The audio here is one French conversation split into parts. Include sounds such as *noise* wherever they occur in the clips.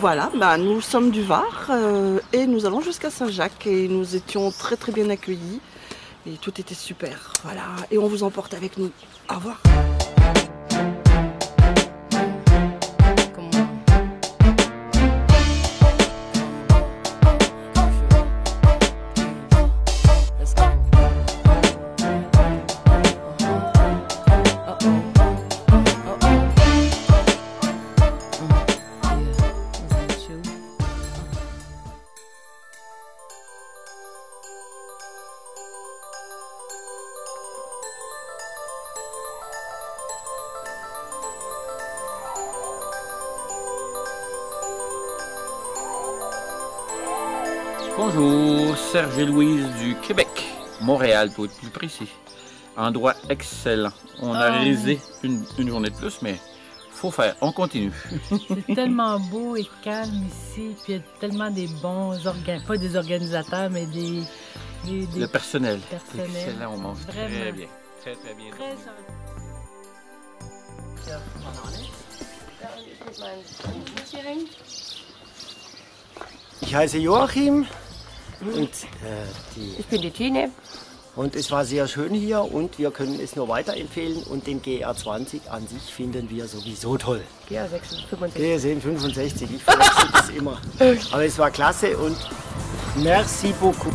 Voilà, bah, nous sommes du Var euh, et nous allons jusqu'à Saint-Jacques et nous étions très très bien accueillis et tout était super. Voilà, et on vous emporte avec nous. Au revoir. Bonjour, Serge et Louise du Québec, Montréal pour être plus précis. Endroit excellent. On a Oh. réalisé une, une journée de plus, mais faut faire, on continue. C'est tellement beau et calme ici, puis il y a tellement des bons organes, pas des organisateurs, mais des. des, des Le personnel, personnels. excellent, on mange très bien. Très très bien. très Ich heiße Joachim und, äh, die, Ich bin die Tine. und es war sehr schön hier und wir können es nur weiterempfehlen und den GR20 an sich finden wir sowieso toll. Ja, 65. GSM 65, ich verwechsel das immer. Aber es war klasse und merci beaucoup.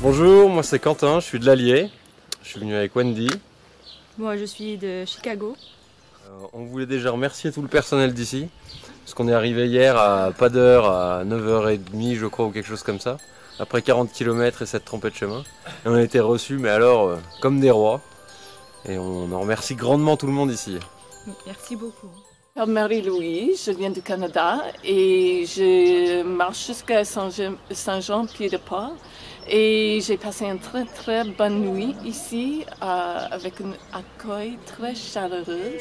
Bonjour, moi c'est Quentin, je suis de l'Allier. Je suis venu avec Wendy. Moi, je suis de Chicago. Euh, on voulait déjà remercier tout le personnel d'ici. Parce qu'on est arrivé hier à pas d'heure, à 9h30 je crois ou quelque chose comme ça. Après 40 km et 7 trompées de chemin. Et on a été reçus, mais alors, euh, comme des rois. Et on en remercie grandement tout le monde ici. Merci beaucoup. Marie-Louise, je viens du Canada et je marche jusqu'à Saint-Jean- Saint-Jean-Pied-de-Port. Et j'ai passé une très très bonne nuit ici euh, avec un accueil très chaleureux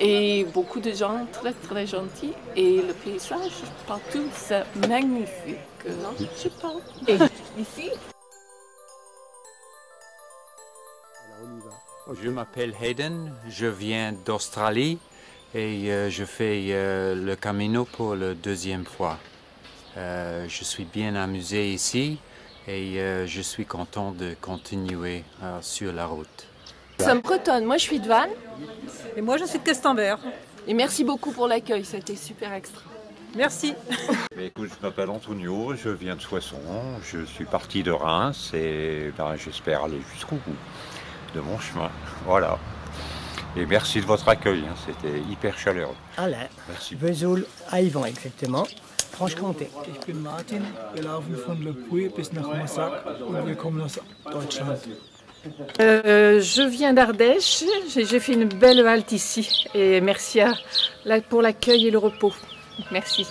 et beaucoup de gens très très gentils. Et le paysage partout, c'est magnifique. Non, je. Et ici, Je m'appelle Hayden, je viens d'Australie et euh, je fais euh, le Camino pour la deuxième fois. Je suis bien amusé ici et euh, je suis content de continuer euh, sur la route. c'est bretonne. Moi, je suis de Vannes. Et moi, je suis de Castambert. Et merci beaucoup pour l'accueil, c'était super extra. Merci. *laughs* Mais écoute, je m'appelle Antonio, je viens de Soissons, je suis parti de Reims et ben, j'espère aller jusqu'au bout de mon chemin. Voilà. Et merci de votre accueil, hein, c'était hyper chaleureux. Alain, Merci. Vesoul, Yvan exactement, Franche-Comté. Ich bin Martin, wir laufen von Le Puy bis nach Massac und wir kommen aus Deutschland. Euh, je viens d'Ardèche, j'ai fait une belle halte ici et merci à, la- pour l'accueil et le repos. Merci.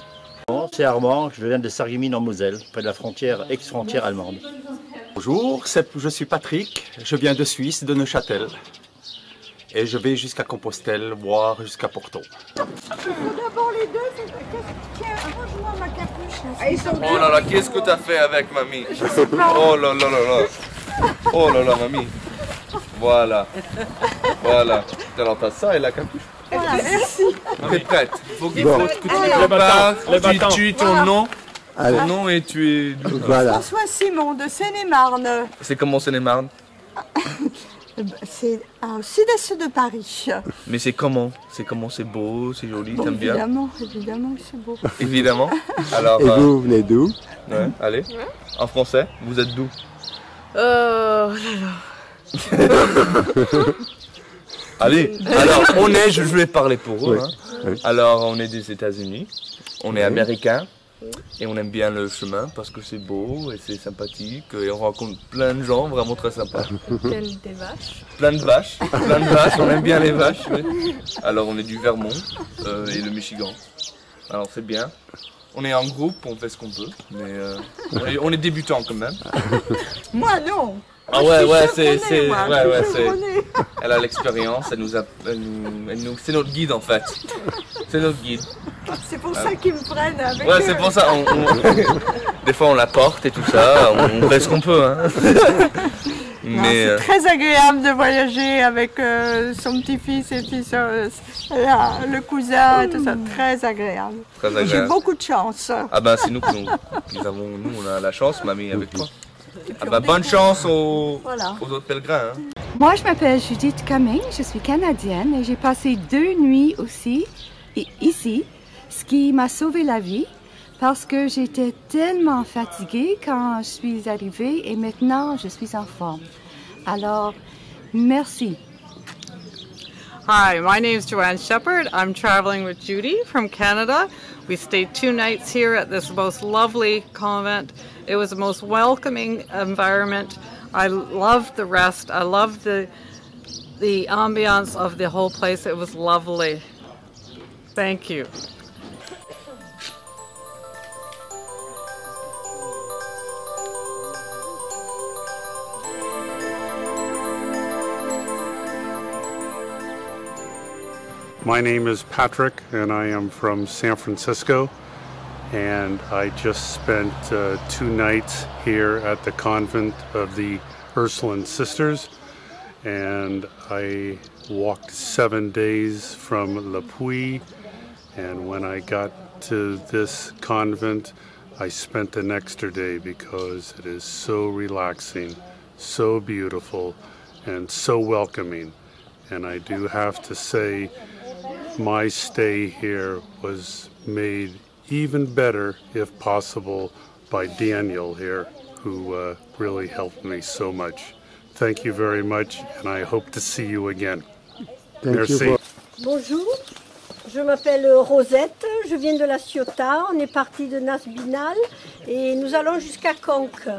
C'est Armand, je viens de Sarreguemines en Moselle, près de la frontière, ex-frontière allemande. Bonjour, je suis Patrick, je viens de Suisse, de Neuchâtel. Et je vais jusqu'à Compostelle, voire jusqu'à Porto. D'abord les deux, c'est Tiens, arrange-moi ma capuche. Oh là là, qu'est-ce que t'as fait avec mamie. Oh là là là là. Oh là là, mamie. Voilà. Voilà. Alors t'as ça et la capuche. Voilà, merci. T'es prête Faut qu'il Bon. faut que tu te prépares. Tu, tu ton Voilà. nom. Allez. Ton nom et tu es. François Simon de Seine-et-Marne. C'est comment Seine-et-Marne? C'est au sud-est de Paris. Mais c'est comment? C'est comment? C'est beau, c'est joli, t'aimes bien? Évidemment, évidemment que c'est beau. Évidemment. *laughs* Alors. Et euh, vous, venez d'où? Ouais, allez. En français, vous êtes d'où? Euh, oh là là. *laughs* Allez, alors on est, je je vais parler pour eux. Oui, hein. oui. Alors on est des États-Unis, on est Oui. Et on aime bien le chemin parce que c'est beau et c'est sympathique et on rencontre plein de gens vraiment très sympas. *laughs* Quelle des vaches. Plein de vaches, plein de vaches, on aime bien les vaches. oui. Alors on est du Vermont euh, et le Michigan. Alors c'est bien. On est en groupe, on fait ce qu'on peut, mais euh, on, est, on est débutants quand même. *laughs* Moi non. Ah ouais, ouais, c'est, ouais, ouais, c'est. Elle a l'expérience, elle nous a, elle nous, elle nous- c'est notre guide en fait. C'est notre guide. C'est pour ça qu'ils me prennent avec Ouais, eux. c'est pour ça. on- on- des fois on la porte et tout ça, on, on fait ce qu'on peut. Hein. Non, Mais c'est euh, très agréable de voyager avec euh, son petit-fils et puis là, le cousin, tout ça, très agréable. Très J'ai agréable. beaucoup de chance. ah ben c'est nous qui nous, avons, nous on a la chance, mamie avec toi. Ah ben bonne chance aux, Voilà. aux autres pèlerins. hein. Moi, je m'appelle Judith Cumming, je suis canadienne et j'ai passé deux nuits aussi ici, ce qui m'a sauvé la vie parce que j'étais tellement fatiguée quand je suis arrivée et maintenant je suis en forme. Alors, merci. Hi, my name is Joanne Shepard. I'm traveling with Judy from Canada. We stayed two nights here at this most lovely convent. It was the most welcoming environment. I loved the rest. I loved the the ambiance of the whole place. It was lovely. Thank you. My name is Patrick, and I am from San Francisco. And I just spent uh, two nights here at the convent of the Ursuline Sisters. And I walked seven days from Le Puy. And when I got to this convent, I spent an extra day because it is so relaxing, so beautiful, and so welcoming. And I do have to say, my stay here was made even better, if possible, by Daniel here, who uh, really helped me so much. Thank you very much, and I hope to see you again. Thank you Merci. for- Bonjour, je m'appelle Rosette, je viens de la Ciotat, on est parti de Nasbinal et nous allons jusqu'à Conques.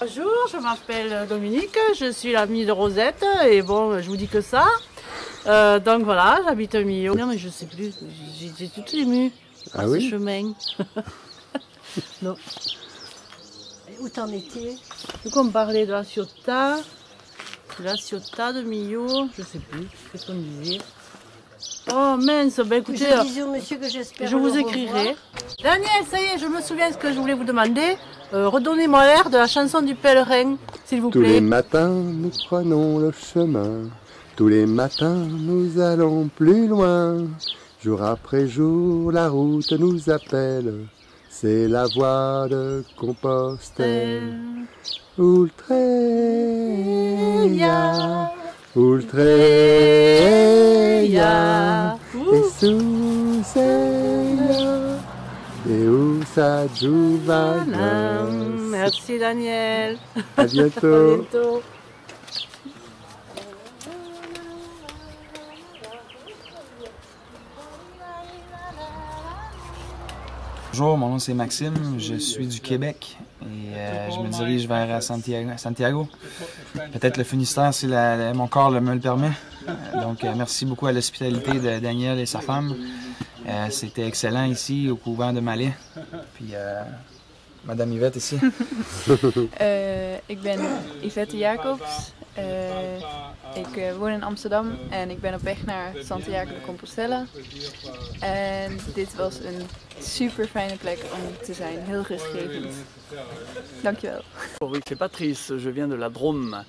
Bonjour, je m'appelle Dominique, je suis l'amie de Rosette et bon, je vous dis que ça. Euh, donc voilà, j'habite au milieu. Non mais je sais plus, j'ai j'ai tout Ah ce oui chemin. *laughs* non. Où t'en étais Donc on parlait de la Ciotat, de la Ciotat de Millau, je sais plus, qu'est-ce qu'on disait Oh mince, ben écoutez, Je disais au monsieur que j'espère je vous écrirai. Daniel, ça y est, je me souviens ce que je voulais vous demander. Euh, Redonnez-moi l'air de la chanson du pèlerin, s'il vous Tous plaît. les matins, nous prenons le chemin. Tous les matins, nous allons plus loin. Jour après jour, la route nous appelle. C'est la voie de Compostelle. Ultreia, Ultreia, et Usa Giovanna. Merci Daniel. À bientôt. *laughs* À bientôt. Bonjour, mon nom c'est Maxime, je suis du Québec et euh, je me dirige vers euh, Santiago. Peut-être le Finistère si mon corps le- me le permet. Euh, donc merci beaucoup à l'hospitalité de Daniel et sa femme. C'était excellent ici au couvent de Malais. Puis Madame Yvette ici. *laughs* Eh, ik ben Yvette Jacobs. Ik eh, woon in Amsterdam en ik ben op weg naar Santiago de Compostela. En dit was een super fijne plek om te zijn, heel rustgevend. Dankjewel. Oui, c'est Patrice, je viens de la Drôme.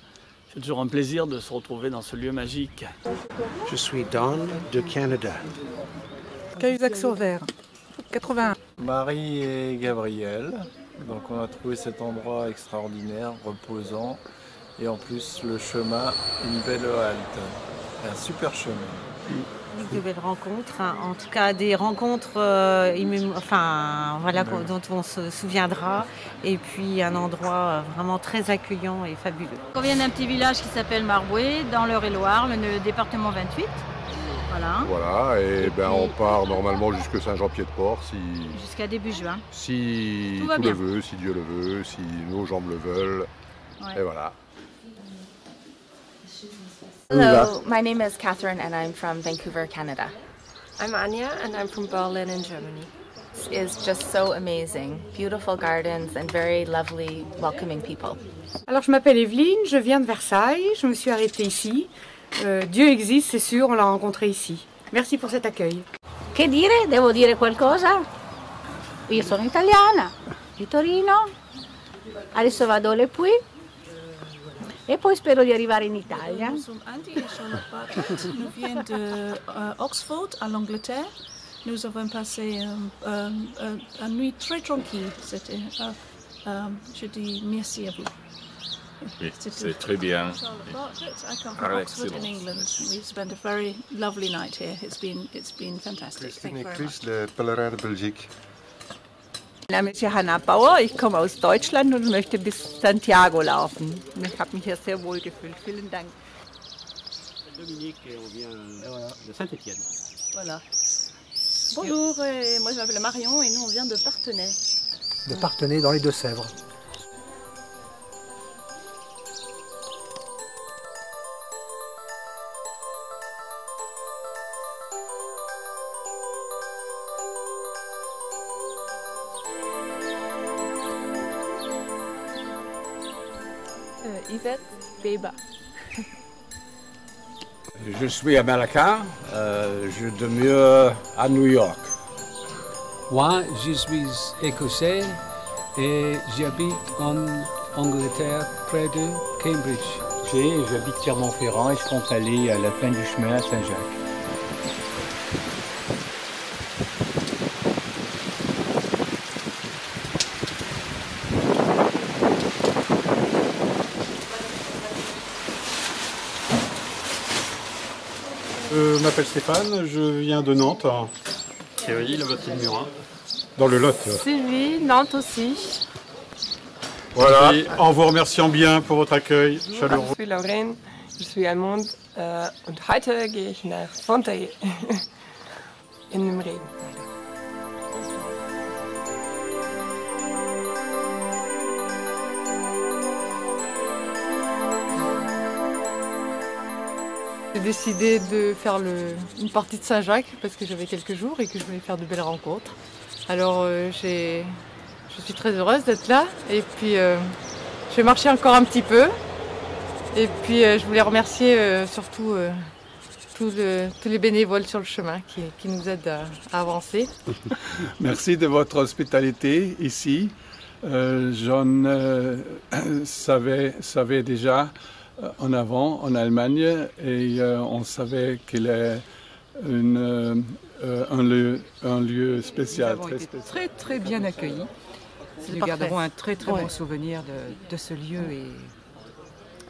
C'est toujours un plaisir de se retrouver dans ce lieu magique. Je suis Don de Canada. Cahuzac-sur-Vert, 81. Marie et Gabriel. Donc on a trouvé cet endroit extraordinaire, reposant. Et en plus le chemin, une belle halte. Un super chemin. De belles rencontres, hein. en tout cas des rencontres euh, immémo- enfin, voilà, Ouais. dont on se souviendra. Et puis un endroit euh, vraiment très accueillant et fabuleux. On vient d'un petit village qui s'appelle Marboué, dans l'Eure-et-Loire, le département 28. Voilà, Voilà, et ben on part normalement jusque Saint-Jean-Pied-de-Port si, jusqu'à début juin. si Tout le veut, si Dieu le veut, si nos jambes le veulent. Ouais. Et voilà. Hello, my name is Catherine and I'm from Vancouver, Canada. I'm Anya and I'm from Berlin in Germany. This is just so amazing. Beautiful gardens and very lovely, welcoming people. Alors, je m'appelle Evelyne, je viens de Versailles, je me suis arrêtée ici. Euh, Dieu existe, c'est sûr, on l'a rencontré ici. Merci pour cet accueil. Che dire? Devo dire qualcosa? Io sono italiana, di Torino. Adesso vado alle Pui. E poi spero di arrivare in Italia. Nous sommes Andy et Charlotte Bartlett. Nous venons de euh, Oxford, à l'Angleterre. Nous avons passé euh, euh, une nuit très tranquille. C'était, je dis merci à vous. Oui, c'est très bien. I come Ah, from Oxford excellent. in England. We spent a very lovely night here. It's been, it's been fantastic. Thank you very much. le pèlerin de Belgique. Mein Name ist Johanna Bauer, ich komme aus Deutschland und möchte bis Santiago laufen. Ich habe mich hier sehr wohl gefühlt. Vielen Dank. Dominique on vient euh, de Saint-Étienne. Voilà. Bonjour, euh, moi je m'appelle Marion et nous on vient de Partenay. De Partenay dans les Deux-Sèvres. Yvette Beba. *laughs* Je suis américain, euh, je demeure à New York. Moi, je suis écossais et j'habite en Angleterre près de Cambridge. J'habite Clermont-Ferrand et je compte aller à la fin du chemin à Saint-Jacques. Je m'appelle Stéphane, je viens de Nantes. Thierry, le bâtiment Murin. Dans le Lot. Sylvie, Nantes aussi. Voilà, en vous remerciant bien pour votre accueil Je chaleureux. suis Lorraine, je suis allemande äh, und heute gehe ich nach Fontay *laughs* in dem Regen. J'ai décidé de faire une partie de Saint-Jacques parce que j'avais quelques jours et que je voulais faire de belles rencontres. Alors euh, je suis très heureuse d'être là et puis euh, je vais marcher encore un petit peu. Et puis euh, je voulais remercier surtout tous les bénévoles sur le chemin qui, nous aident à- avancer. *laughs* Merci de votre hospitalité ici. J'en euh, savais, *coughs* savais déjà en avant en Allemagne et euh, on savait qu'il est une, euh, euh, un, lieu, un lieu Nous spécial, avons très été spécial. très très bien accueillis. Nous parfait. garderons un très très Ouais. bon souvenir de, de ce lieu et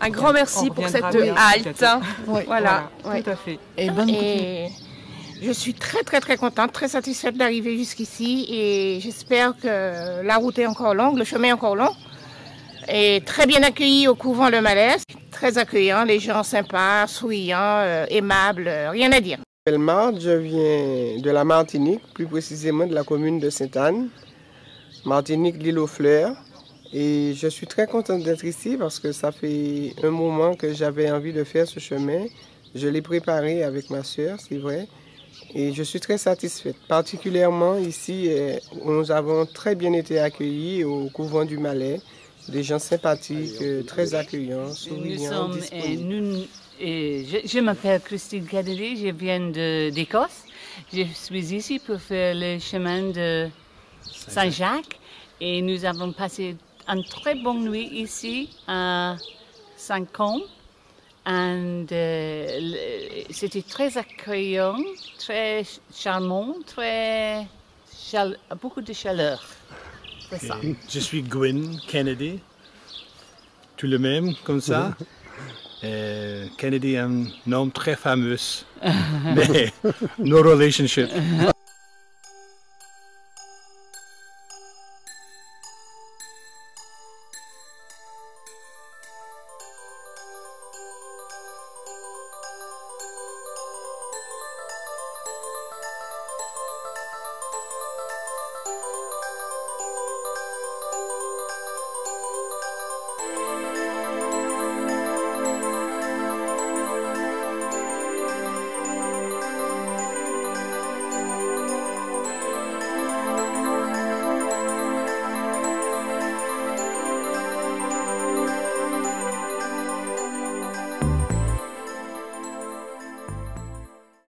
Un grand merci pour cette halte. Voilà. Voilà, ouais. tout à fait. Et bonne Et je suis très très très contente, très satisfaite d'arriver jusqu'ici et j'espère que la route est encore longue, le chemin est encore long. Et très bien accueilli au couvent Le Malaise, très accueillant, les gens sympas, souriants, euh, aimables, euh, rien à dire. Je viens de la Martinique, plus précisément de la commune de Sainte-Anne, Martinique, l'île aux fleurs. Et je suis très contente d'être ici parce que ça fait un moment que j'avais envie de faire ce chemin. Je l'ai préparé avec ma soeur, c'est vrai. Et je suis très satisfaite. Particulièrement ici, euh, nous avons très bien été accueillis au couvent du Malais. Des gens sympathiques, euh, très accueillants, Nous souriants, sommes, euh, nous, euh, je, je m'appelle Christine Kennedy, je viens d'Écosse. Je suis ici pour faire le chemin de Saint-Jacques et nous avons passé une très bonne nuit ici à Saint-Côme. C'était très accueillant, très charmant, très beaucoup de chaleur. C'est ça. Je suis Gwyn Kennedy. Tout le même, comme ça. Euh, Kennedy est un nom très fameux. *laughs* Mais no relationship.